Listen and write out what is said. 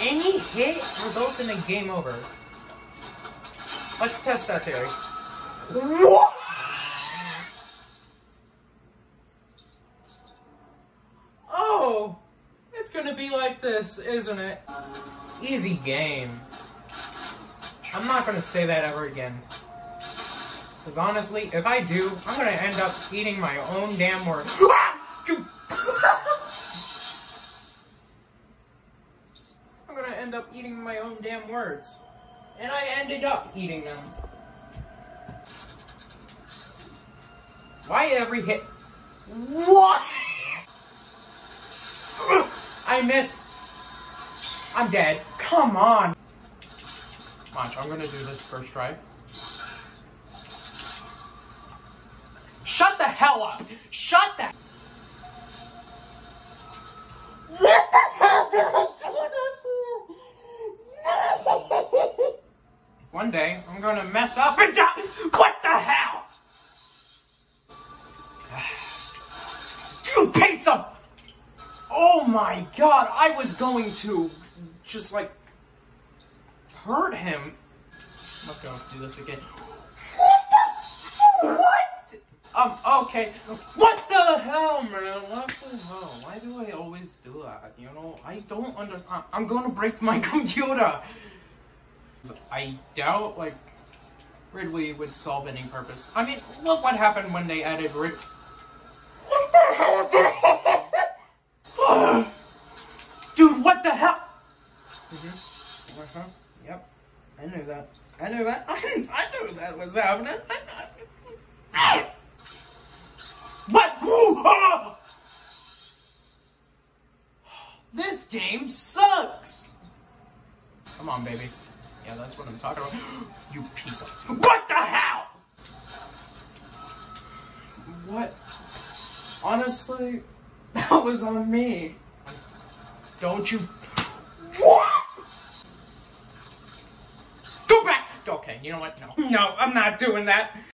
any hit results in a game over. Let's test that theory. What? Oh, it's gonna be like this, isn't it? Easy game. I'm not gonna say that ever again. Because honestly, if I do, I'm gonna end up eating my own damn words. Ah! end up eating my own damn words. And I ended up eating them. Why every hit? What? I miss. I'm dead. Come on. Watch, I'm gonna do this first try. Shut the hell up! Shut that! One day, I'm gonna mess up and die. What the hell? You piece of. Oh my god, I was going to just like hurt him. Let's go do this again. What? Um, okay. What the hell, man? What the hell? Why do I always do that? You know, I don't understand. I'm gonna break my computer. I doubt, like, Ridley would solve any purpose. I mean, look what happened when they added Rid. What the hell Dude, what the hell? Mm-hmm. Uh-huh. Yep. I knew that. I knew that. I, I knew that was happening. What? Ooh, ah! This game sucks. Come on, baby. Yeah, that's what I'm talking about. You piece of. What the hell? What? Honestly, that was on me. Don't you? What? Go back. Okay, you know what? No. No, I'm not doing that.